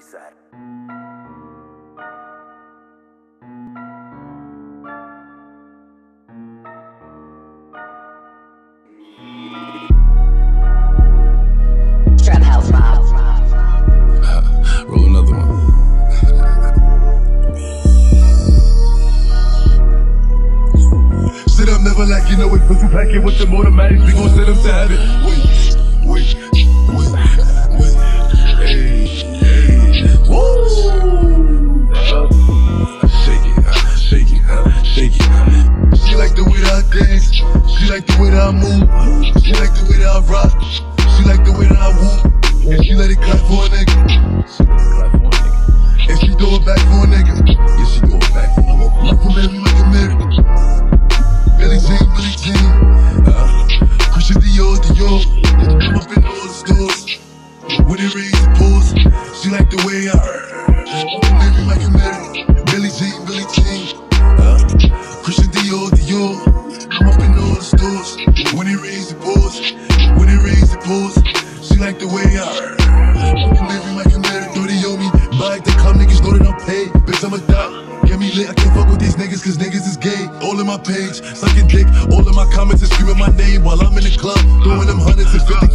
said. Trap House Mob. Uh, roll another one. Sit up, never like you know it. Pussy packing with the automatics. We gon' set them to have it. Wait, wait, wait, dance. She like the way that I move. She like the way that I rock. She like the way that I woo. And she let it clap for a nigga. For. And she throw it back for a nigga. Yeah, she throw it back for a nigga. Like a Mary, like a Mary. Billie Jean, Billie Jean. Uh, Christian Dior, Dior. Come up in all the stores. When it rains, it pours. She like the way I Mary, like a Mary. Billie Jean, Billie Jean. Uh, Christian Dior, Dior. Get me lit, I can't fuck with these niggas cause niggas is gay. All in my page, sucking dick. All in my comments and screaming my name while I'm in the club. Throwing them hundreds and fifty